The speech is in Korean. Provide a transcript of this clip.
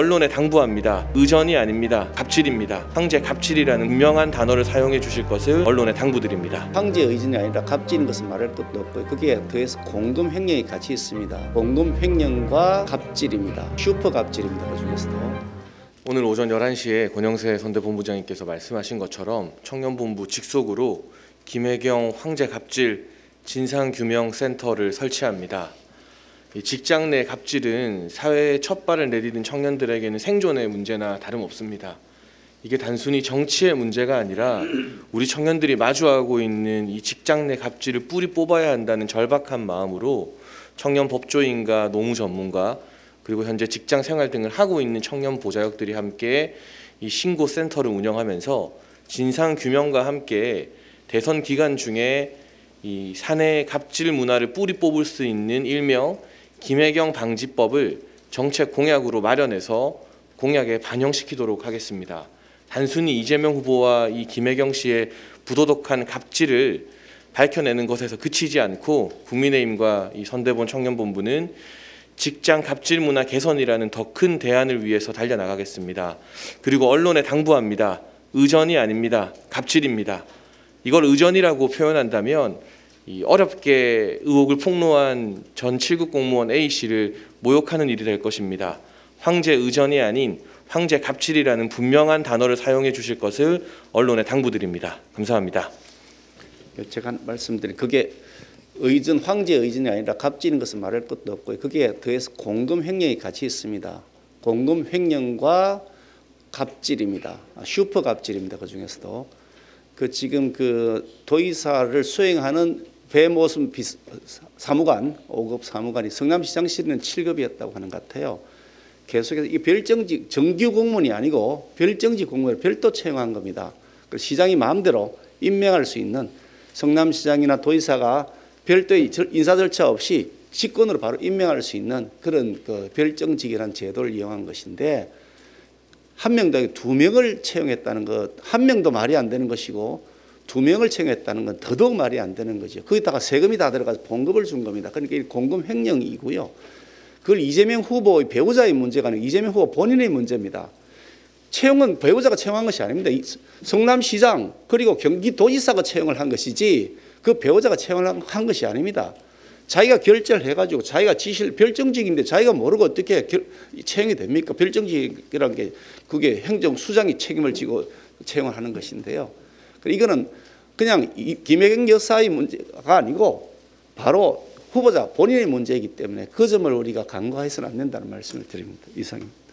언론에 당부합니다. 의전이 아닙니다. 갑질입니다. 황제 갑질이라는 분명한 단어를 사용해 주실 것을 언론에 당부드립니다. 황제 의전이 아니라 갑질인 것은 말할 것도 없고요. 거기에 더해서 공금 횡령이 같이 있습니다. 공금 횡령과 갑질입니다. 슈퍼 갑질입니다. 그 중에서도. 오늘 오전 11시에 권영세 선대본부장님께서 말씀하신 것처럼 청년본부 직속으로 김혜경 황제 갑질 진상규명센터를 설치합니다. 이 직장 내 갑질은 사회에 첫 발을 내디딘 청년들에게는 생존의 문제나 다름없습니다. 이게 단순히 정치의 문제가 아니라 우리 청년들이 마주하고 있는 이 직장 내 갑질을 뿌리 뽑아야 한다는 절박한 마음으로 청년 법조인과 노무 전문가 그리고 현재 직장 생활 등을 하고 있는 청년 보좌역들이 함께 이 신고 센터를 운영하면서 진상 규명과 함께 대선 기간 중에 이 사내 갑질 문화를 뿌리 뽑을 수 있는 일명 김혜경 방지법을 정책 공약으로 마련해서 공약에 반영시키도록 하겠습니다. 단순히 이재명 후보와 이 김혜경 씨의 부도덕한 갑질을 밝혀내는 것에서 그치지 않고 국민의힘과 이 선대본 청년본부는 직장 갑질 문화 개선이라는 더 큰 대안을 위해서 달려나가겠습니다. 그리고 언론에 당부합니다. 의전이 아닙니다. 갑질입니다. 이걸 의전이라고 표현한다면 이 어렵게 의혹을 폭로한 전 7급 공무원 A 씨를 모욕하는 일이 될 것입니다. 황제 의전이 아닌 황제 갑질이라는 분명한 단어를 사용해 주실 것을 언론에 당부드립니다. 감사합니다. 제가 말씀드린 그게 의전 황제 의전이 아니라 갑질인 것은 말할 것도 없고요. 거기에 더해서 공금 횡령이 같이 있습니다. 공금 횡령과 갑질입니다. 아, 슈퍼 갑질입니다. 그 중에서도 그 지금 그 도의사를 수행하는 배모순 사무관 5급 사무관이 성남시장실은 7급이었다고 하는 것 같아요. 계속해서 이 별정직 정규 공무원이 아니고 별정직 공무원을 별도 채용한 겁니다. 그 시장이 마음대로 임명할 수 있는 성남시장이나 도의사가 별도의 절- 인사 절차 없이 직권으로 바로 임명할 수 있는 그런 그 별정직이라는 제도를 이용한 것인데 한 아니고 두 명을 채용했다는 것, 한 명도 말이 안 되는 것이고 두 명을 채용했다는 건 더더욱 말이 안 되는 거죠. 거기다가 세금이 다 들어가서 봉급을 준 겁니다. 그러니까 이 공금 횡령이고요. 그걸 이재명 후보의 배우자의 문제가 아니고 이재명 후보 본인의 문제입니다. 채용은 배우자가 채용한 것이 아닙니다. 이 성남시장 그리고 경기도지사가 채용을 한 것이지 그 배우자가 채용을 한- 한 것이 아닙니다. 자기가 결제를 해가지고 자기가 지시를 별정직인데 자기가 모르고 어떻게 결- 채용이 됩니까? 별정직이라는 게 그게 행정수장이 책임을 지고 채용을 하는 것인데요. 그러니까 이거는 그냥 이 김혜경 여사의 문제가 아니고 바로 후보자 본인의 문제이기 때문에 그 점을 우리가 간과해서는 안 된다는 말씀을 드립니다. 이상입니다.